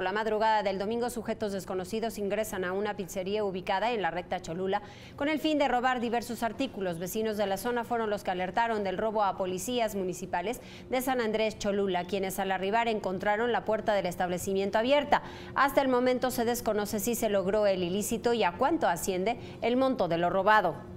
La madrugada del domingo, sujetos desconocidos ingresan a una pizzería ubicada en la recta Cholula con el fin de robar diversos artículos. Vecinos de la zona fueron los que alertaron del robo a policías municipales de San Andrés Cholula, quienes al arribar encontraron la puerta del establecimiento abierta. Hasta el momento se desconoce si se logró el ilícito y a cuánto asciende el monto de lo robado.